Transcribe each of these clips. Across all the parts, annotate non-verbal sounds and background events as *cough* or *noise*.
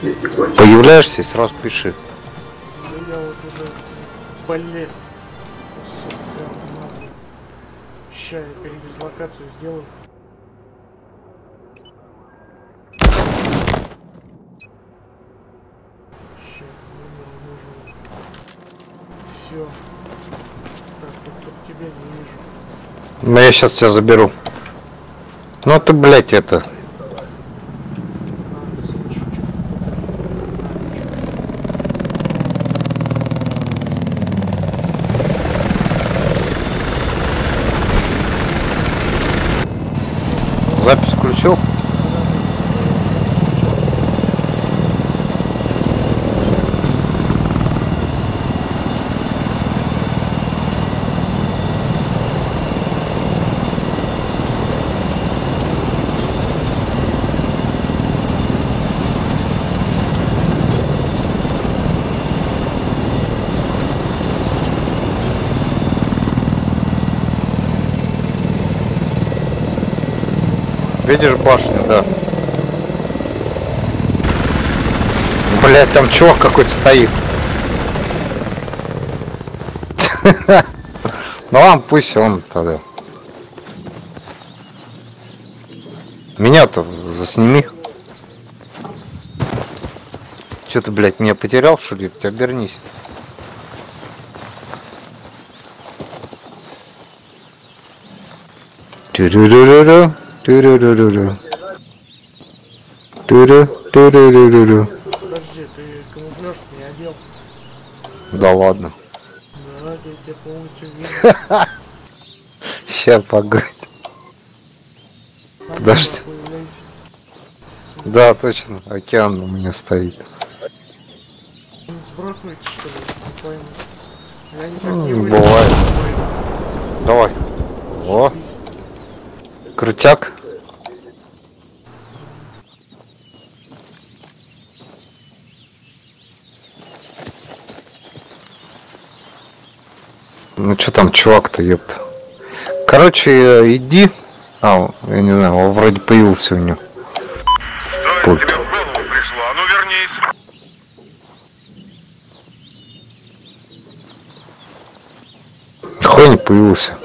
Появляешься и сразу пиши. Да я вот уже болею. Ща я передислокацию сделаю. Все. Так, вот тут тебя не вижу. Ну я сейчас тебя заберу. Ну ты, блядь, это. А, слышу что-то. А, вижу. Запись Видишь башню, да. Блять, там чувак какой-то стоит. *laughs* Ну ладно, пусть он тогда. Меня-то засними. Че ты, блядь, меня потерял, что ли? Ты обернись. Тю-рю-рю-рю-рю. Тю-рю-рю-рю-рю. Тю-рю, тю-рю-рю-рю-рю. Подожди, ты камуфляж не одел? Да ладно. Да, я тебя полностью вижу. *laughs* Ща погодь. Подожди. Да, точно. Океан у меня стоит. Ну, Сбрасывайте, что ли? Не пойму. Я никак Ну, не вылезу. бывает. Давай. О, крутяк. Ну что там, чувак-то, ёпта. Короче, э, иди. А, я не знаю, он вроде появился у него. Пульт. тебе в голову пришло? А ну вернись. Хуй не появился.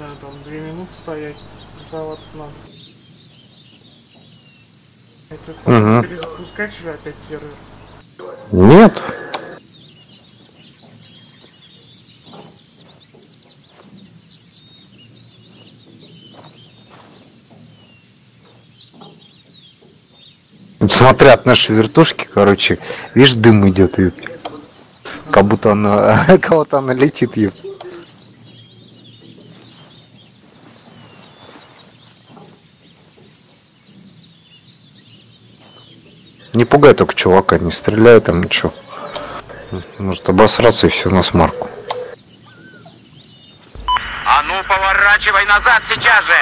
Да, минуты стоять, тусоваться надо. Это Мгм. перезапускать ли опять сервер? Нет. Смотря от нашей вертушки, короче, видишь, дым идет, и как будто она, *laughs* кого-то она летит, еб. Не пугай только чувака, не стреляй там ничего. Может обосраться и все на смарку. А ну поворачивай назад сейчас же.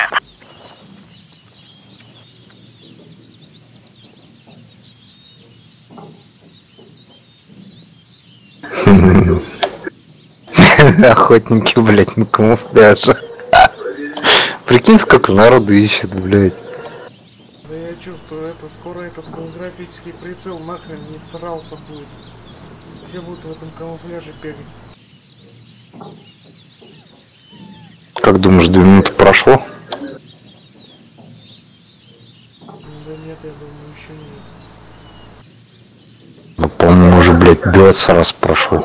*laughs* Охотники, блядь, на камуфляже. Прикинь, сколько народу ищет, блядь. Да я чувствую, это скоро этот голографический прицел нахрен не всрался будет. Все будут в этом камуфляже бегать. Как думаешь, две минуты прошло? Да нет, я думаю, еще нет. Ну, по-моему, уже, блядь, 20 раз прошел.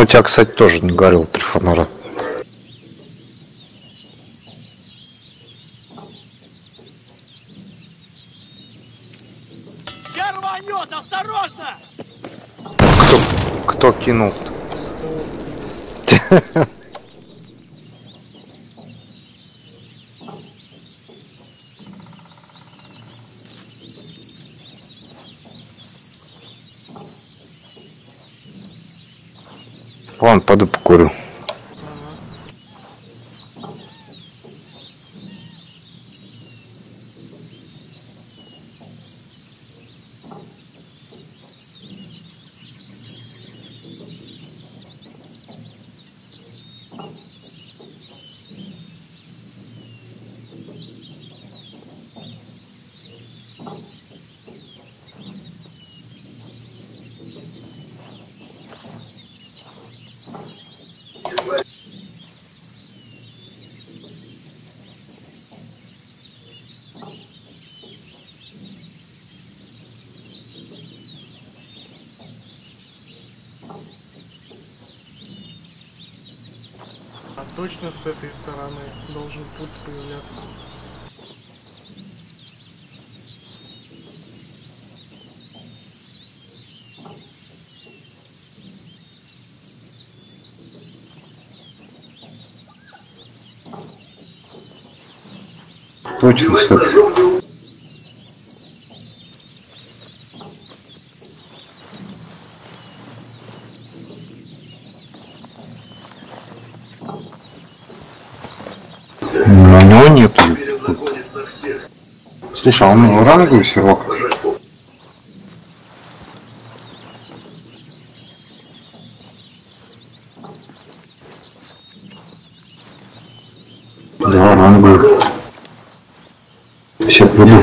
У тебя, кстати, тоже не горел три фонаря. Я рванет! Осторожно! Кто, кто кинул? Ладно, Bom, pode procurar. Точно с этой стороны должен путь появляться. Точно, свет. Ну, у него нету. Слушай, а он ранговый сервак? Да, ранговый. Все, приду.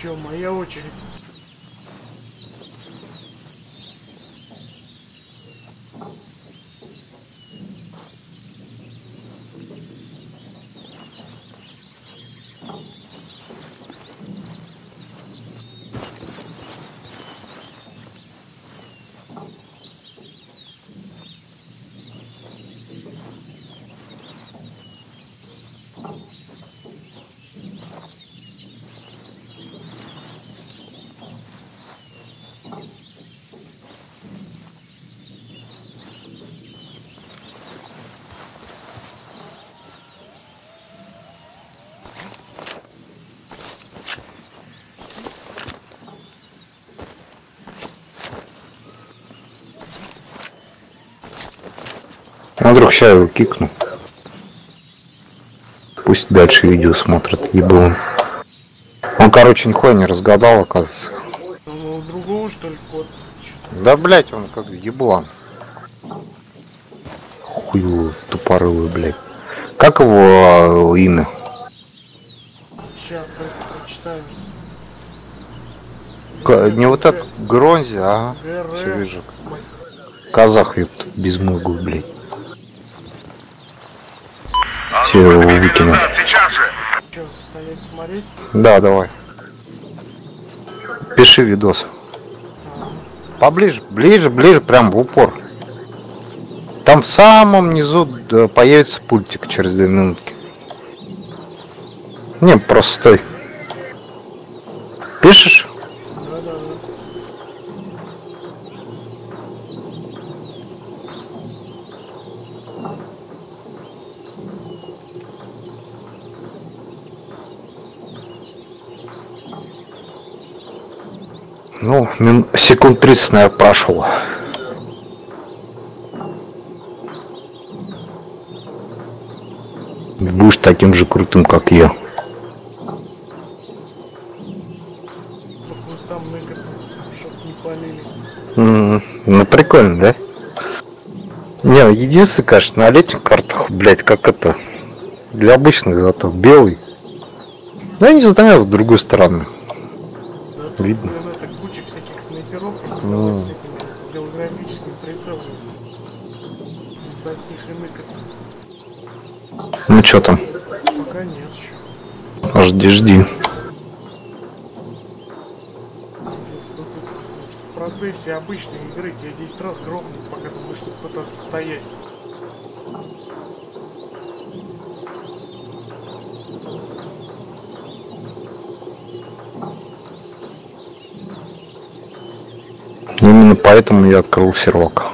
Че, моя очередь. А вдруг сейчас его кикну. Пусть дальше видео смотрит, еблан. Он, короче, нихуя не разгадал, оказывается. Ну, другого, что ли? Чё-то Да, блять, он как еблан. Хуйло, тупорылый, блядь. Как его э, имя? Сейчас прочитаю. К- не вот этот Гронзи, а? Все вижу. Казах, ёпта, без блядь. Все, его выкинул. Назад, сейчас же! чё, стоять смотреть? Да, давай. Пиши видос. Поближе, ближе, ближе, прям в упор. Там в самом низу появится пультик через две минутки. Не, просто стой. Пишешь? Ну, секунд 30, наверное, прошло. Будешь таким же крутым, как я. М, Ну, прикольно, да? Не, ну, единственное, конечно, на летних картах, блядь, как это, для обычных зато белый. Ну, я не знаю, в другую сторону. Да, Видно. блин, это куча всяких Ну. с этими голографическими прицелами. Вот от них и ныкаться. Ну, что там? Пока нет еще. Жди, жди. В процессе обычной игры тебя 10 раз грохнут, пока ты будешь тут пытаться стоять. Поэтому я открыл сервак.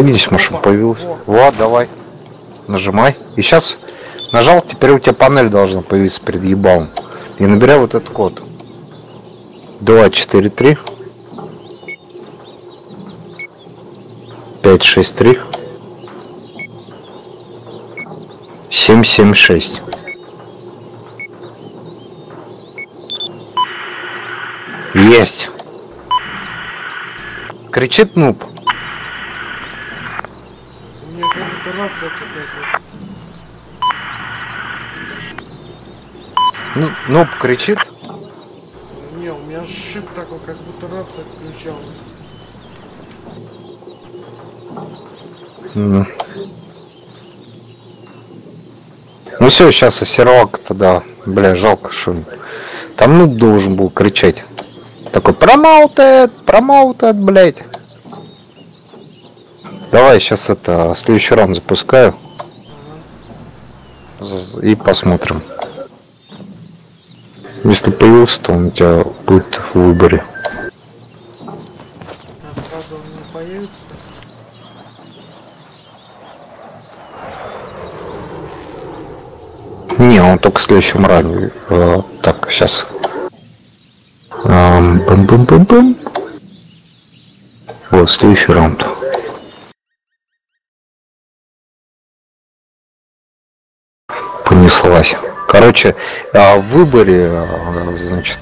Прыгнись, может, он появился. Вот, давай. Нажимай. И сейчас нажал, теперь у тебя панель должна появиться перед ебалом. И набирай вот этот код. 2, 4, 3. 5, 6, 3. 7, 7, 6. Есть. Кричит нуб. У меня как будто рация какая-то. Ну, нуб кричит. Не, у меня шип такой, как будто рация включалась. М. Ну все, сейчас и сервак тогда. Бля, жалко, что там нуб должен был кричать. Такой промоутед, промоутед, блядь. Давай сейчас это следующий раунд запускаю. И посмотрим. Если появился, то он у тебя будет в выборе. А сразу он не появится. Не, он только в следующем раунде. Э, так, сейчас. Бум-бум-бум-бум. Вот, следующий раунд. Понеслась. Короче, а, в выборе, а, значит,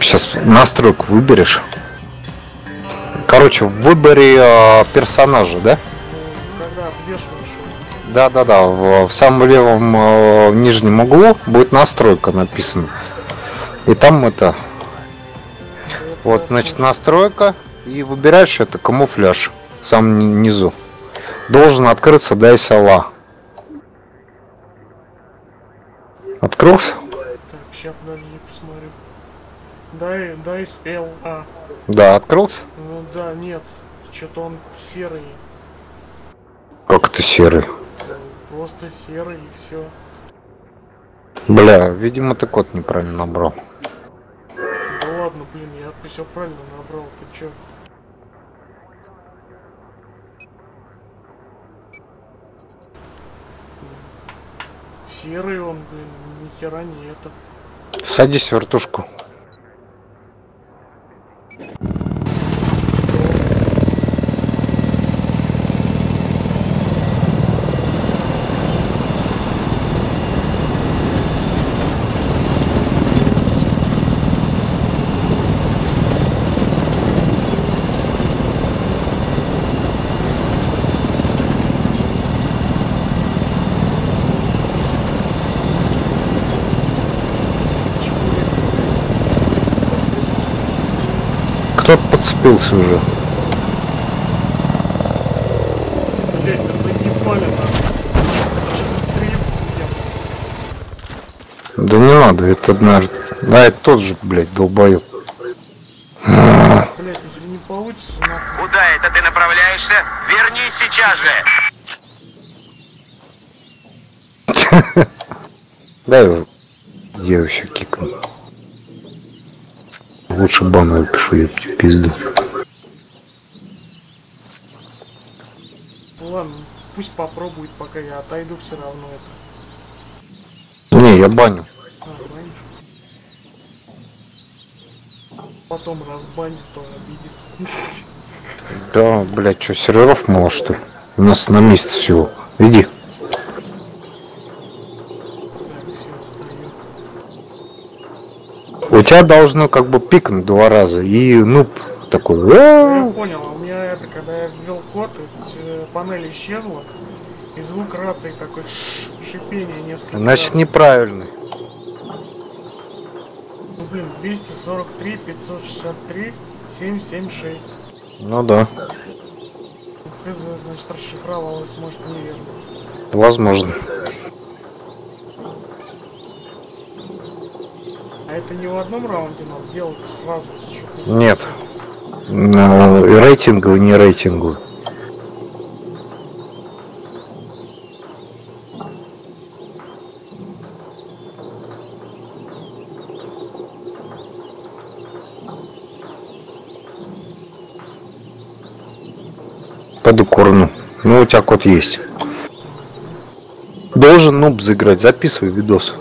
сейчас настройку выберешь. Короче, в выборе а, персонажа, да? Да, да, да. В, в самом левом э, нижнем углу будет настройка написана. И там это. Вот, значит, настройка. И выбираешь это камуфляж. Ни- низу. Должен открыться DSLA. Открылся? Так, сейчас подожди, посмотрю. Дай, дай с L, А. Да, открылся. Ну да, нет. Что-то он серый. Как это серый? Просто серый и все. Бля, видимо, ты код неправильно набрал. Да ладно, блин, я все правильно набрал. Ты чё? Серый он, блин, ни не это. Садись в вертушку. Кто-то подцепился уже. Блять, да заебали нахуй. Сейчас застрелим. Да не надо, это, наверное... А, это тот же, блядь, долбоёб. Блять, если не получится, нахуй. Куда это ты направляешься? Вернись сейчас же! *laughs* Дай его. Я еще кикну. Лучше бан напишу, я тебе пизду. Ну ладно, пусть попробует, пока я отойду все равно это. Не, я баню. А, банишь? Потом разбанит, то обидится. *laughs* Да, блядь, что, серверов мало, что ли? У нас на месяц всего. Иди. Так, все, встаю. У тебя должно как бы пикнуть два раза. И нуб такой. Ну, Я понял, а у меня это, когда я ввел код, э, панель исчезла, и звук рации такой шипение несколько Значит, раз. неправильный. Ну, блин, 243, 563, 776. Ну да, Ну, Хз, значит, расшифровалось, может, неверно. возможно. А это не в одном раунде надо делать сразу? Нет. И рейтинговый, не рейтинговый. Пойду курну. Ну, у тебя код есть. Должен нуб заиграть. Записывай видос.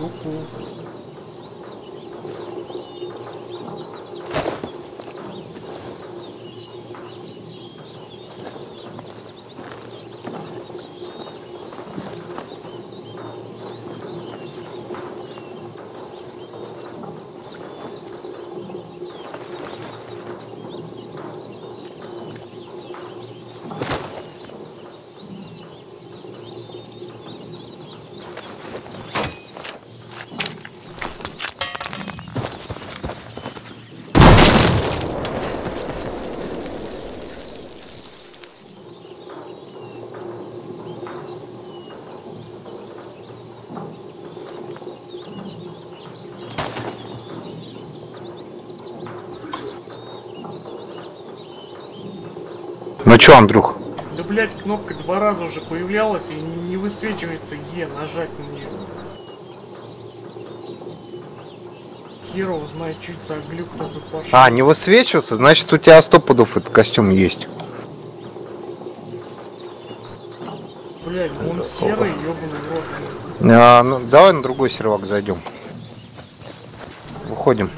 Ку-ку. Ну чё, Андрюх? Да блять, кнопка два раза уже появлялась и не высвечивается Е, нажать на нее. Херово знает, чуть за глюк такой пошел. А, не высвечивается, значит у тебя сто пудов этот костюм есть. Блять, он серый, ебаный в рот. А, ну, давай на другой сервак зайдем. Выходим.